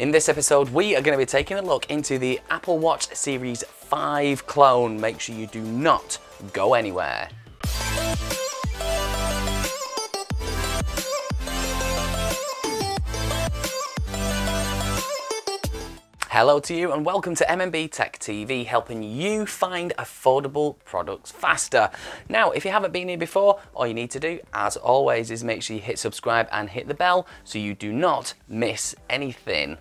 In this episode, we are going to be taking a look into the Apple Watch Series 5 clone. Make sure you do not go anywhere. Hello to you and welcome to MMB Tech TV, helping you find affordable products faster. Now, if you haven't been here before, all you need to do, as always, is make sure you hit subscribe and hit the bell so you do not miss anything.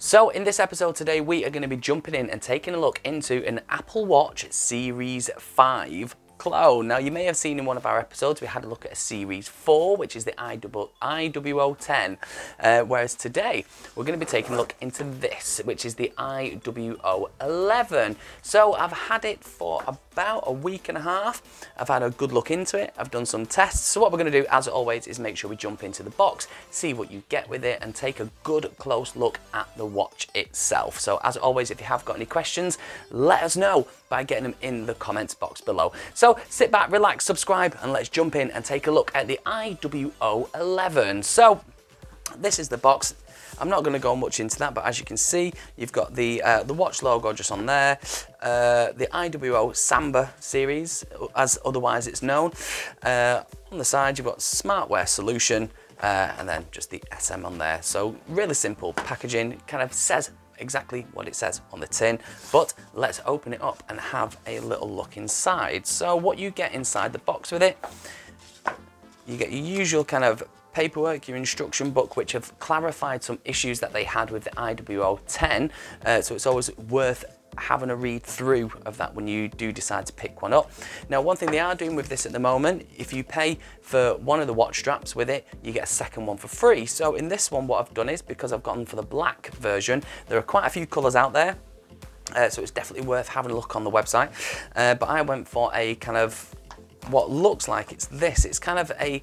So in this episode today, we are going to be jumping in and taking a look into an Apple Watch Series 5 clone. Now you may have seen in one of our episodes we had a look at a Series 4 which is the IWO10 uh, whereas today we're going to be taking a look into this which is the IWO11. So I've had it for about a week and a half. I've had a good look into it. I've done some tests. So what we're going to do as always is make sure we jump into the box, see what you get with it and take a good close look at the watch itself. So as always if you have got any questions let us know by getting them in the comments box below. So sit back, relax, subscribe, and let's jump in and take a look at the IWO11. So this is the box. I'm not going to go much into that, but as you can see, you've got the uh, the watch logo just on there, uh, the IWO Samba series, as otherwise it's known. Uh, on the side, you've got Smartware solution, uh, and then just the SM on there. So really simple packaging, kind of says exactly what it says on the tin, but let's open it up and have a little look inside. So what you get inside the box with it, you get your usual kind of paperwork, your instruction book, which have clarified some issues that they had with the IWO 10. Uh, so it's always worth having a read through of that when you do decide to pick one up. Now, one thing they are doing with this at the moment, if you pay for one of the watch straps with it, you get a second one for free. So in this one, what I've done is, because I've gone for the black version, there are quite a few colors out there. Uh, so it's definitely worth having a look on the website. Uh, but I went for a kind of what looks like it's this. It's kind of a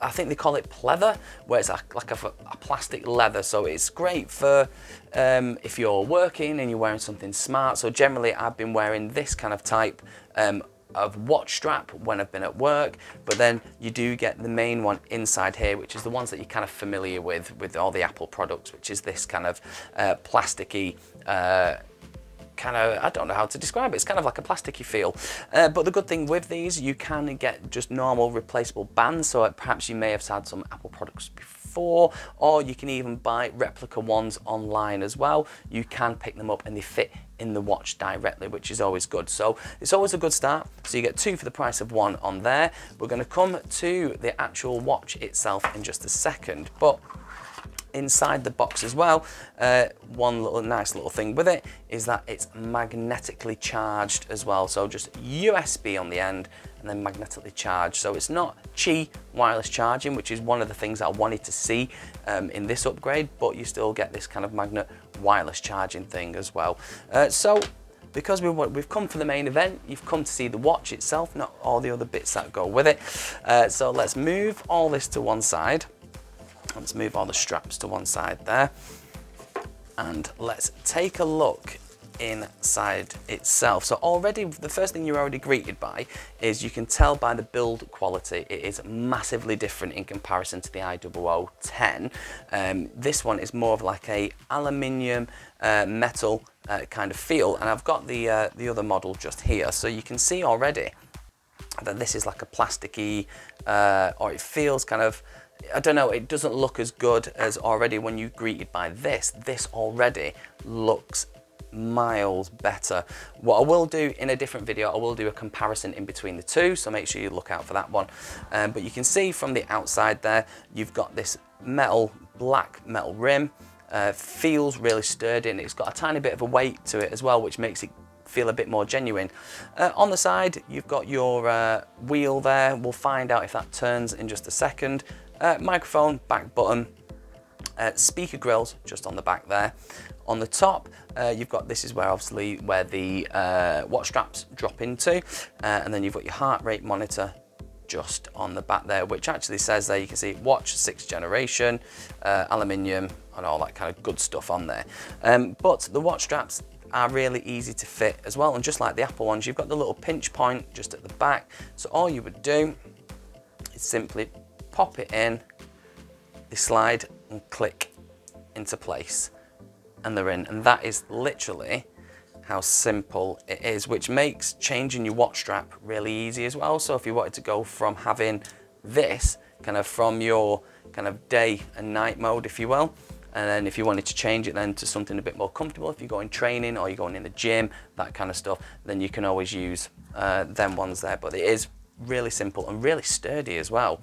I think they call it pleather, where it's like, like a, a, plastic leather. So it's great for um, if you're working and you're wearing something smart. So generally I've been wearing this kind of type um, of watch strap when I've been at work, but then you do get the main one inside here, which is the ones that you're kind of familiar with, with all the Apple products, which is this kind of uh, plasticky uh, kind of, I don't know how to describe it, it's kind of like a plasticky feel. Uh, but the good thing with these, you can get just normal replaceable bands, so perhaps you may have had some Apple products before, or you can even buy replica ones online as well. You can pick them up and they fit in the watch directly, which is always good. So it's always a good start. So you get two for the price of one on there. We're gonna come to the actual watch itself in just a second, but inside the box as well. Uh, one little nice little thing with it is that it's magnetically charged as well. So just USB on the end and then magnetically charged. So it's not Qi wireless charging, which is one of the things I wanted to see um, in this upgrade, but you still get this kind of magnet wireless charging thing as well. Uh, so because we have come for the main event, you've come to see the watch itself, not all the other bits that go with it. Uh, so let's move all this to one side. Let's move all the straps to one side there. And let's take a look inside itself. So already, the first thing you're already greeted by is you can tell by the build quality, it is massively different in comparison to the IWO 10. Um, this one is more of like a aluminium uh, metal uh, kind of feel. And I've got the, uh, the other model just here. So you can see already that this is like a plasticky, uh, or it feels kind of, I don't know, it doesn't look as good as already when you greeted by this. This already looks miles better. What I will do in a different video, I will do a comparison in between the two, so make sure you look out for that one. Um, but you can see from the outside there, you've got this metal, black metal rim, uh, feels really sturdy and it's got a tiny bit of a weight to it as well, which makes it feel a bit more genuine. Uh, on the side, you've got your uh, wheel there. We'll find out if that turns in just a second. Uh, microphone, back button, uh, speaker grills just on the back there. On the top, uh, you've got, this is where obviously where the uh, watch straps drop into, uh, and then you've got your heart rate monitor just on the back there, which actually says there, you can see watch sixth generation, uh, aluminium, and all that kind of good stuff on there. Um, but the watch straps are really easy to fit as well, and just like the Apple ones, you've got the little pinch point just at the back. So all you would do is simply pop it in, they slide and click into place. and they're in. And that is literally how simple it is, which makes changing your watch strap really easy as well. So if you wanted to go from having this kind of from your kind of day and night mode, if you will, and then if you wanted to change it then to something a bit more comfortable, if you're going training or you're going in the gym, that kind of stuff, then you can always use uh, them ones there. But it is really simple and really sturdy as well.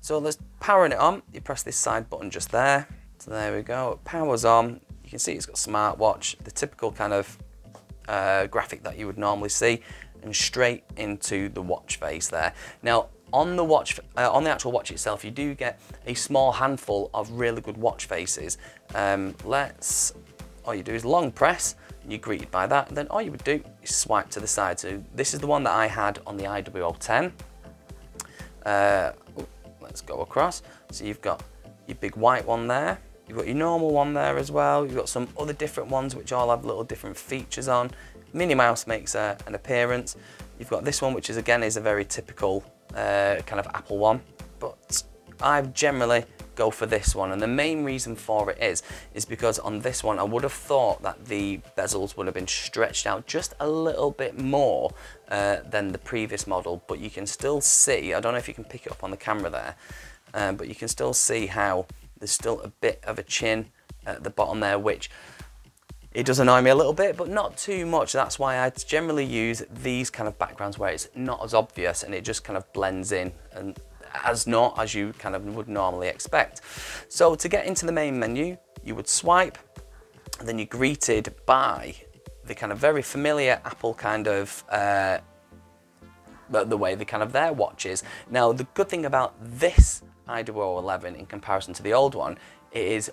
So let's powering it on. You press this side button just there. So there we go, it powers on. You can see it's got smartwatch, the typical kind of uh, graphic that you would normally see and straight into the watch face there. Now on the watch, uh, on the actual watch itself, you do get a small handful of really good watch faces. Um, let's, all you do is long press, you're greeted by that, then all you would do is swipe to the side. So this is the one that I had on the IWO10. Uh, let's go across. So you've got your big white one there, You've got your normal one there as well. You've got some other different ones which all have little different features on. Minnie Mouse makes uh, an appearance. You've got this one which is again is a very typical uh, kind of Apple one. But I've generally go for this one and the main reason for it is is because on this one I would have thought that the bezels would have been stretched out just a little bit more uh, than the previous model but you can still see I don't know if you can pick it up on the camera there um, but you can still see how there's still a bit of a chin at the bottom there, which it does annoy me a little bit, but not too much. That's why I generally use these kind of backgrounds where it's not as obvious and it just kind of blends in and as not as you kind of would normally expect. So to get into the main menu, you would swipe, and then you're greeted by the kind of very familiar Apple kind of uh, the way the kind of their watches. Now the good thing about this IWO 11 in comparison to the old one, it is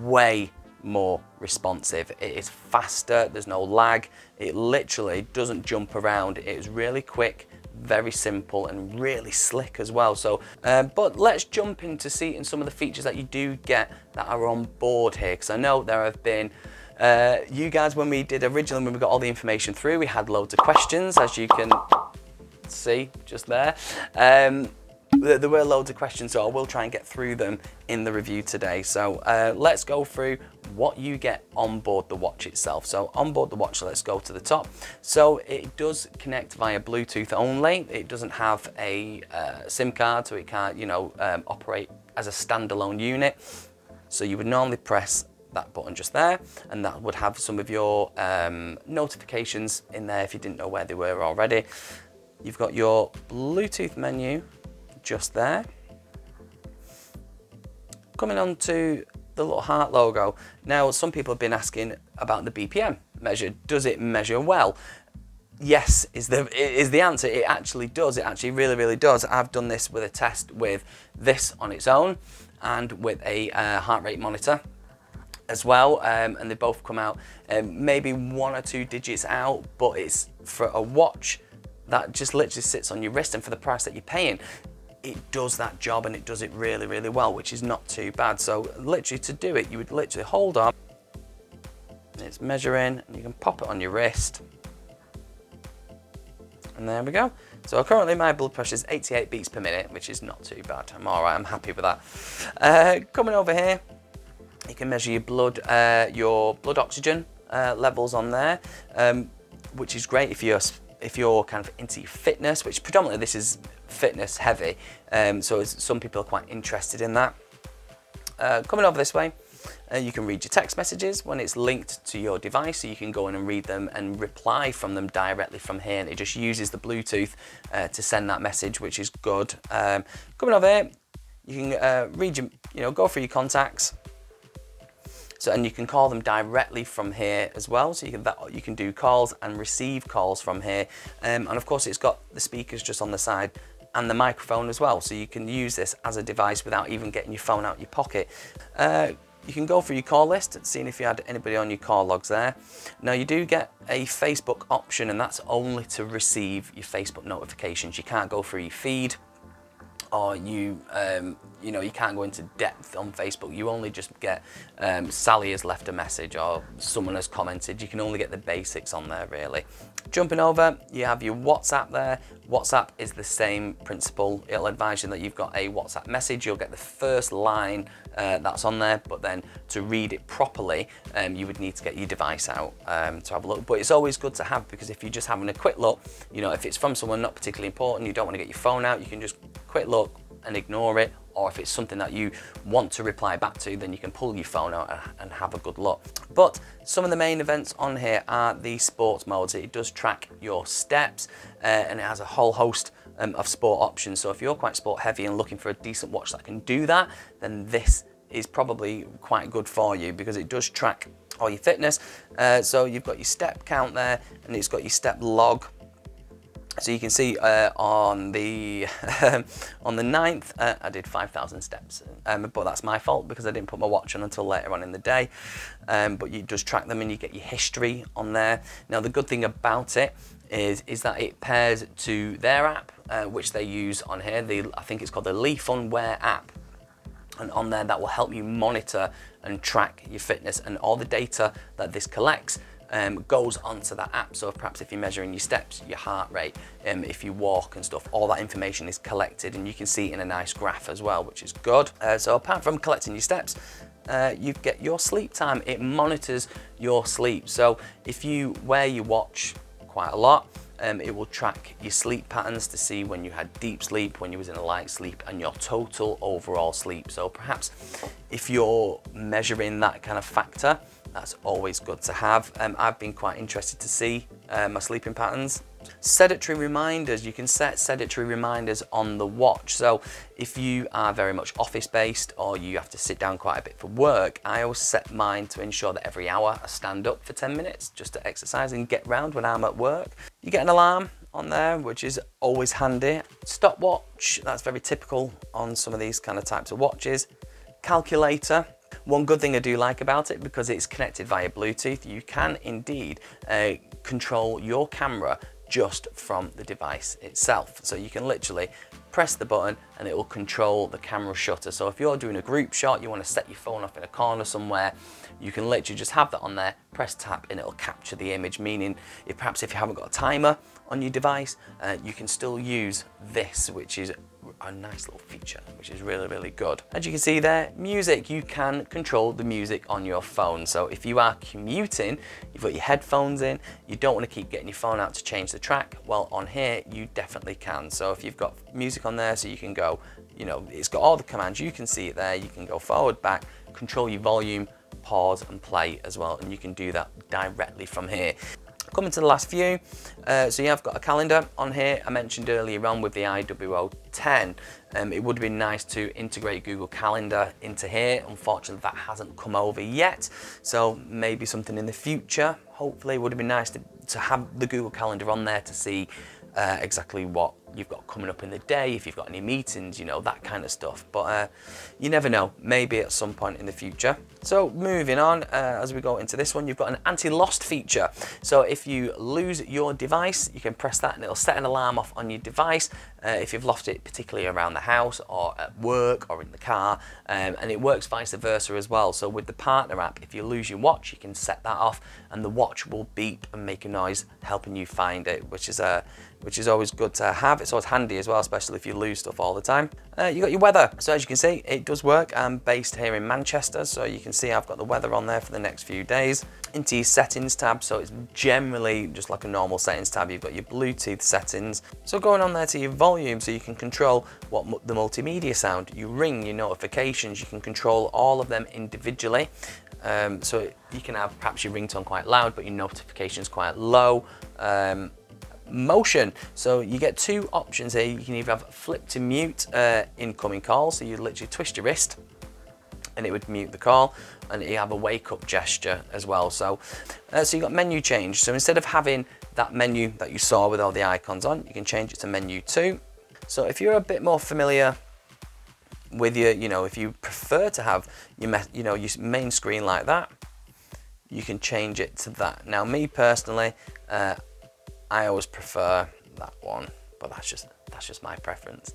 way more responsive. It is faster, there's no lag, it literally doesn't jump around. It is really quick, very simple and really slick as well. So, uh, but let's jump into seeing some of the features that you do get that are on board here because I know there have been uh, you guys when we did originally when we got all the information through we had loads of questions as you can see just there um, there were loads of questions, so I will try and get through them in the review today. So uh, let's go through what you get on board the watch itself. So on board the watch, let's go to the top. So it does connect via Bluetooth only. It doesn't have a uh, SIM card, so it can't, you know, um, operate as a standalone unit. So you would normally press that button just there and that would have some of your um, notifications in there if you didn't know where they were already. You've got your Bluetooth menu just there. Coming on to the little heart logo. Now, some people have been asking about the BPM measure. Does it measure well? Yes, is the is the answer. It actually does. It actually really, really does. I've done this with a test with this on its own and with a uh, heart rate monitor as well, um, and they both come out um, maybe one or two digits out, but it's for a watch that just literally sits on your wrist, and for the price that you're paying, it does that job and it does it really, really well, which is not too bad. So literally to do it, you would literally hold on, it's measuring, and you can pop it on your wrist. And there we go. So currently my blood pressure is 88 beats per minute, which is not too bad. I'm all right, I'm happy with that. Uh, coming over here, you can measure your blood, uh, your blood oxygen uh, levels on there, um, which is great if you're if you're kind of into fitness, which predominantly this is fitness heavy, um, so some people are quite interested in that. Uh, coming over this way, uh, you can read your text messages when it's linked to your device, so you can go in and read them and reply from them directly from here. And it just uses the Bluetooth uh, to send that message, which is good. Um, coming over here, you can uh, read your, you know, go through your contacts, so, and you can call them directly from here as well. So you can, that, you can do calls and receive calls from here. Um, and of course it's got the speakers just on the side and the microphone as well. So you can use this as a device without even getting your phone out of your pocket. Uh, you can go through your call list, seeing if you had anybody on your call logs there. Now you do get a Facebook option and that's only to receive your Facebook notifications. You can't go through your feed or you um, you know, you can't go into depth on Facebook. You only just get um, Sally has left a message or someone has commented. You can only get the basics on there really. Jumping over, you have your WhatsApp there. WhatsApp is the same principle. It'll advise you that you've got a WhatsApp message. You'll get the first line uh, that's on there, but then to read it properly, um, you would need to get your device out um, to have a look. But it's always good to have because if you're just having a quick look, you know, if it's from someone not particularly important, you don't want to get your phone out, you can just quick look and ignore it or if it's something that you want to reply back to, then you can pull your phone out and have a good look. But some of the main events on here are the sports modes. It does track your steps uh, and it has a whole host um, of sport options. So if you're quite sport heavy and looking for a decent watch that can do that, then this is probably quite good for you because it does track all your fitness. Uh, so you've got your step count there and it's got your step log so you can see uh, on the on the 9th, uh, I did 5,000 steps, um, but that's my fault because I didn't put my watch on until later on in the day. Um, but you just track them and you get your history on there. Now the good thing about it is is that it pairs to their app, uh, which they use on here. The I think it's called the Lefun Wear app, and on there that will help you monitor and track your fitness and all the data that this collects um, goes onto that app. So perhaps if you're measuring your steps, your heart rate, um, if you walk and stuff, all that information is collected and you can see it in a nice graph as well, which is good. Uh, so apart from collecting your steps, uh, you get your sleep time. It monitors your sleep. So if you wear your watch quite a lot, um, it will track your sleep patterns to see when you had deep sleep, when you was in a light sleep, and your total overall sleep. So perhaps if you're measuring that kind of factor, that's always good to have. Um, I've been quite interested to see uh, my sleeping patterns. Sedentary reminders, you can set sedentary reminders on the watch. So if you are very much office based or you have to sit down quite a bit for work, I always set mine to ensure that every hour I stand up for 10 minutes just to exercise and get round when I'm at work. You get an alarm on there, which is always handy. Stopwatch, that's very typical on some of these kind of types of watches. Calculator, one good thing I do like about it, because it's connected via Bluetooth, you can indeed uh, control your camera just from the device itself. So you can literally press the button and it will control the camera shutter. So if you're doing a group shot, you want to set your phone off in a corner somewhere, you can literally just have that on there, press tap and it'll capture the image, meaning if perhaps if you haven't got a timer on your device, uh, you can still use this, which is a nice little feature, which is really, really good. As you can see there, music, you can control the music on your phone. So if you are commuting, you've got your headphones in, you don't want to keep getting your phone out to change the track, well on here, you definitely can. So if you've got music on there, so you can go, you know, it's got all the commands, you can see it there, you can go forward, back, control your volume, pause and play as well, and you can do that directly from here. Coming to the last few, uh, so have got a calendar on here. I mentioned earlier on with the IWO 10, um, it would have been nice to integrate Google Calendar into here. Unfortunately, that hasn't come over yet. So maybe something in the future, hopefully, it would have been nice to, to have the Google Calendar on there to see uh, exactly what you've got coming up in the day, if you've got any meetings, you know, that kind of stuff. But uh, you never know, maybe at some point in the future. So moving on, uh, as we go into this one, you've got an anti-lost feature. So if you lose your device, you can press that and it'll set an alarm off on your device uh, if you've lost it particularly around the house or at work or in the car. Um, and it works vice versa as well. So with the partner app, if you lose your watch, you can set that off and the watch will beep and make a noise helping you find it, which is, uh, which is always good to have. It's always handy as well, especially if you lose stuff all the time. Uh, you got your weather. So as you can see, it does work. I'm based here in Manchester, so you can see I've got the weather on there for the next few days. Into your settings tab, so it's generally just like a normal settings tab. You've got your Bluetooth settings. So going on there to your volume, so you can control what the multimedia sound, you ring, your notifications, you can control all of them individually. Um, so you can have perhaps your ringtone quite loud, but your notifications quite low. Um, motion. So you get two options here. You can either have flip to mute uh, incoming calls, so you literally twist your wrist and it would mute the call and you have a wake up gesture as well. So, uh, so you got menu change. So instead of having that menu that you saw with all the icons on, you can change it to menu two. So if you're a bit more familiar with your, you know, if you prefer to have your, you know, your main screen like that, you can change it to that. Now me personally, uh, I always prefer that one, but that's just that's just my preference.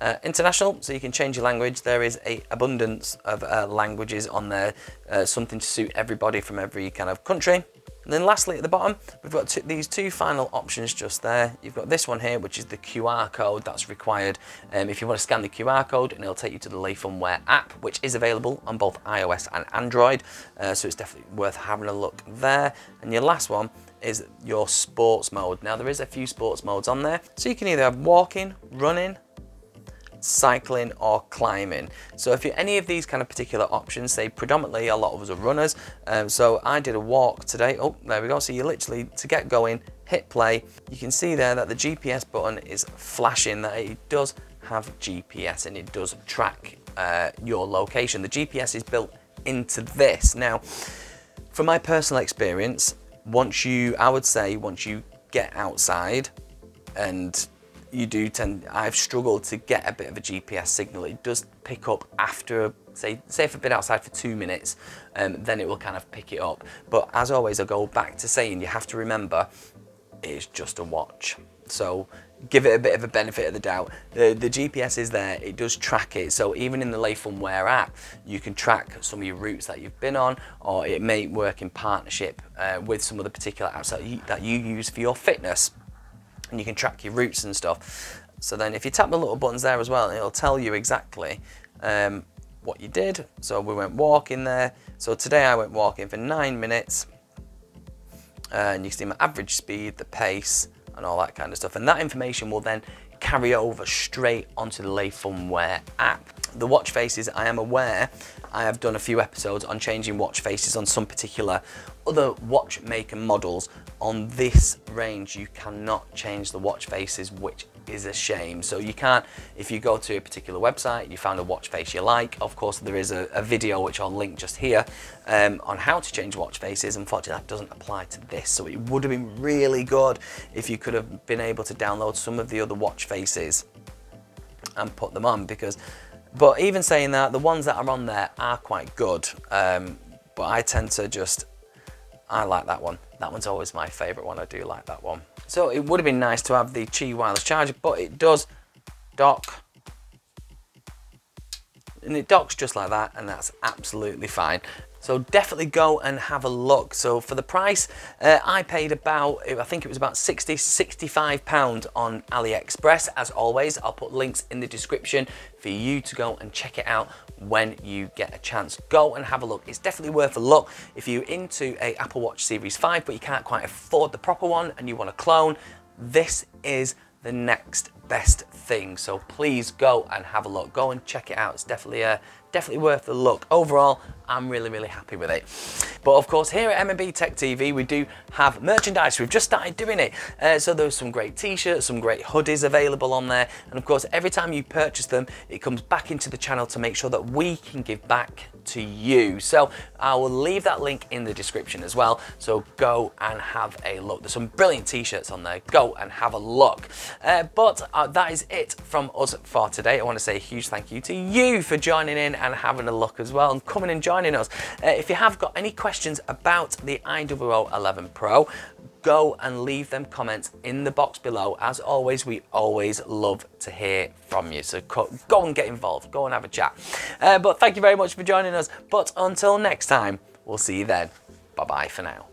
Uh, international, so you can change your language. There is a abundance of uh, languages on there, uh, something to suit everybody from every kind of country. And then lastly at the bottom, we've got these two final options just there. You've got this one here, which is the QR code that's required. Um, if you want to scan the QR code, and it'll take you to the Lefun Wear app, which is available on both iOS and Android. Uh, so it's definitely worth having a look there. And your last one is your sports mode. Now there is a few sports modes on there. So you can either have walking, running, cycling or climbing. So if you're any of these kind of particular options, say predominantly a lot of us are runners. Um, so I did a walk today. Oh, there we go. So you literally, to get going, hit play. You can see there that the GPS button is flashing that it does have GPS and it does track uh, your location. The GPS is built into this. Now, from my personal experience, once you, I would say, once you get outside and you do tend, I've struggled to get a bit of a GPS signal. It does pick up after, say, say if I've been outside for two minutes, um, then it will kind of pick it up. But as always, I go back to saying you have to remember it's just a watch. So give it a bit of a benefit of the doubt. The, the GPS is there, it does track it. So even in the Lefun Wear app, you can track some of your routes that you've been on, or it may work in partnership uh, with some of the particular apps that you, that you use for your fitness and you can track your routes and stuff. So then if you tap the little buttons there as well, it'll tell you exactly um, what you did. So we went walking there. So today I went walking for nine minutes and you can see my average speed, the pace and all that kind of stuff. And that information will then carry over straight onto the Lefun Wear app. The watch faces, I am aware, I have done a few episodes on changing watch faces on some particular other watch maker models on this range you cannot change the watch faces which is a shame. So you can't if you go to a particular website you found a watch face you like of course there is a, a video which I'll link just here um, on how to change watch faces. Unfortunately that doesn't apply to this. So it would have been really good if you could have been able to download some of the other watch faces and put them on because but even saying that the ones that are on there are quite good. Um, but I tend to just I like that one. That one's always my favourite one. I do like that one. So it would have been nice to have the Qi wireless charger, but it does dock. And it docks just like that, and that's absolutely fine. So definitely go and have a look. So for the price, uh, I paid about, I think it was about 60, 65 pounds on AliExpress. As always, I'll put links in the description for you to go and check it out when you get a chance. Go and have a look. It's definitely worth a look. If you're into a Apple Watch Series 5, but you can't quite afford the proper one and you want a clone, this is the next best thing. So please go and have a look. Go and check it out. It's definitely a definitely worth the look. Overall, I'm really, really happy with it. But of course, here at MMB Tech TV, we do have merchandise. We've just started doing it. Uh, so there's some great t-shirts, some great hoodies available on there. And of course, every time you purchase them, it comes back into the channel to make sure that we can give back to you. So I will leave that link in the description as well. So go and have a look. There's some brilliant t-shirts on there. Go and have a look. Uh, but uh, that is it from us for today. I want to say a huge thank you to you for joining in and having a look as well and coming and joining us. Uh, if you have got any questions about the IWO 11 Pro, go and leave them comments in the box below. As always, we always love to hear from you. So go and get involved, go and have a chat. Uh, but thank you very much for joining us. But until next time, we'll see you then. Bye bye for now.